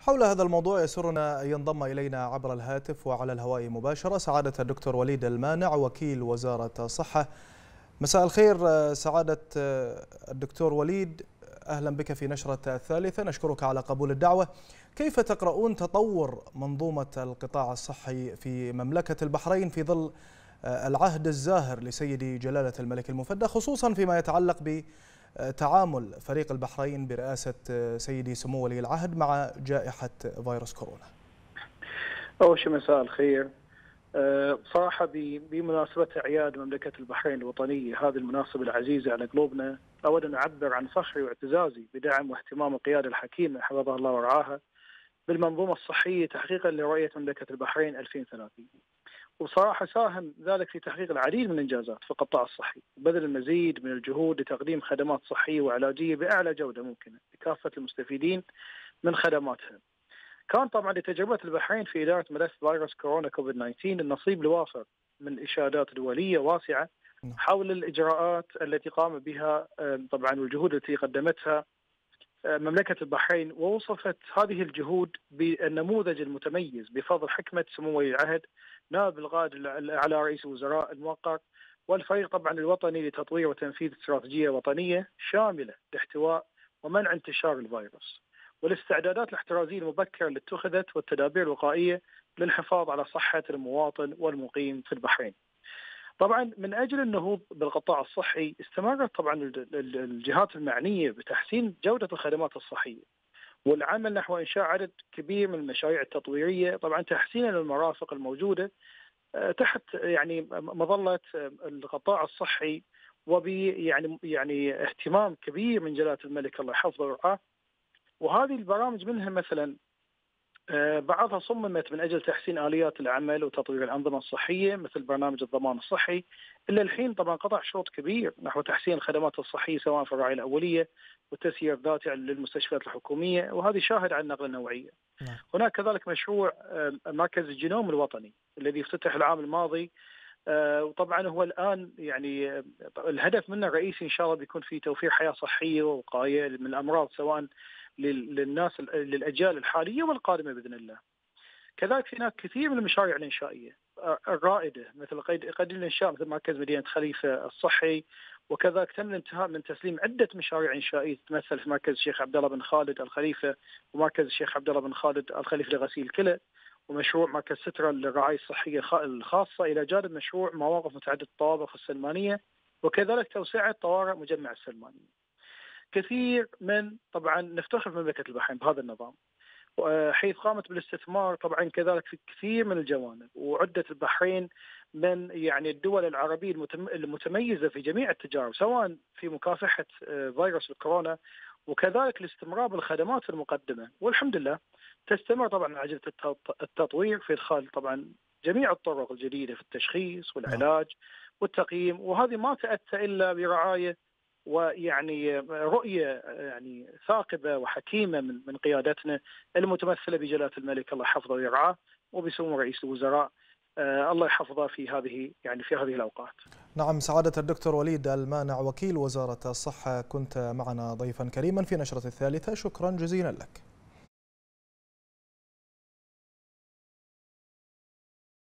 حول هذا الموضوع يسرنا أن ينضم إلينا عبر الهاتف وعلى الهواء مباشرة سعادة الدكتور وليد المانع وكيل وزارة الصحة. مساء الخير سعادة الدكتور وليد. أهلا بك في نشرة الثالثة. نشكرك على قبول الدعوة. كيف تقرؤون تطور منظومة القطاع الصحي في مملكة البحرين في ظل العهد الزاهر لسيدي جلالة الملك المفدى خصوصا فيما يتعلق بتعامل فريق البحرين برئاسة سيدي سمو ولي العهد مع جائحة فيروس كورونا. أول شيء مساء الخير. بصراحة بمناسبة أعياد مملكة البحرين الوطنية هذه المناسبة العزيزة على قلوبنا أود أن أعبر عن فخري واعتزازي بدعم واهتمام القيادة الحكيمة حفظها الله ورعاها بالمنظومة الصحية تحقيقا لرؤية مملكة البحرين 2030 وصراحة ساهم ذلك في تحقيق العديد من الإنجازات في القطاع الصحي وبذل المزيد من الجهود لتقديم خدمات صحية وعلاجية بأعلى جودة ممكنة لكافة المستفيدين من خدماتها كان طبعا لتجربة البحرين في إدارة ملف فيروس كورونا كوفيد 19 النصيب الوافر من إشادات دولية واسعة حول الإجراءات التي قام بها طبعا والجهود التي قدمتها مملكة البحرين ووصفت هذه الجهود بالنموذج المتميز بفضل حكمة سمو ولي العهد نائب القائد على رئيس الوزراء الموقر والفريق طبعا الوطني لتطوير وتنفيذ استراتيجية وطنية شاملة لاحتواء ومنع انتشار الفيروس. والاستعدادات الاحترازية المبكرة اللي اتخذت والتدابير الوقائية للحفاظ على صحة المواطن والمقيم في البحرين. طبعا من أجل النهوض بالقطاع الصحي استمرت طبعا الجهات المعنية بتحسين جودة الخدمات الصحية والعمل نحو إنشاء عدد كبير من المشاريع التطويرية طبعا تحسينا للمرافق الموجودة تحت يعني مظلة القطاع الصحي وب يعني يعني اهتمام كبير من جلالة الملك الله يحفظه ويرعاه. وهذه البرامج منها مثلا بعضها صممت من أجل تحسين آليات العمل وتطوير الأنظمة الصحية مثل برنامج الضمان الصحي الا الحين طبعا قطع شوط كبير نحو تحسين الخدمات الصحية سواء في الرعاية الأولية والتسيير الذاتي للمستشفيات الحكومية وهذه شاهد على النقلة النوعية. نعم. هناك كذلك مشروع مركز الجينوم الوطني الذي افتتح العام الماضي وطبعا هو الآن يعني الهدف منه الرئيسي إن شاء الله بيكون في توفير حياة صحية ووقاية من الأمراض سواء للناس للأجيال الحالية والقادمة بإذن الله. كذلك في هناك كثير من المشاريع الإنشائية الرائدة مثل قيد الإنشاء مثل مركز مدينة خليفة الصحي وكذلك تم الانتهاء من تسليم عدة مشاريع إنشائية تتمثل في مركز الشيخ عبد الله بن خالد الخليفة ومركز الشيخ عبد الله بن خالد الخليفة لغسيل الكلى ومشروع مركز سترة للرعاية الصحية الخاصة إلى جانب مشروع مواقف متعددة الطوابق السلمانية وكذلك توسعة طوارئ مجمع السلمانية كثير من طبعا نفتخر في مملكة البحرين بهذا النظام. حيث قامت بالاستثمار طبعا كذلك في كثير من الجوانب. وعدت البحرين من يعني الدول العربية المتميزة في جميع التجارب سواء في مكافحة فيروس الكورونا وكذلك الاستمرار بالخدمات المقدمة. والحمد لله تستمر طبعا عجلة التطوير في إدخال طبعا جميع الطرق الجديدة في التشخيص والعلاج والتقييم. وهذه ما تأتى إلا برعاية ويعني رؤية يعني ثاقبة وحكيمة من من قيادتنا المتمثلة بجلالة الملك الله يحفظه ويرعاه وبسمو رئيس الوزراء آه الله يحفظه في هذه يعني في هذه الأوقات. نعم سعادة الدكتور وليد المانع وكيل وزارة الصحة كنت معنا ضيفا كريما في نشرة الثالثة شكرا جزيلا لك.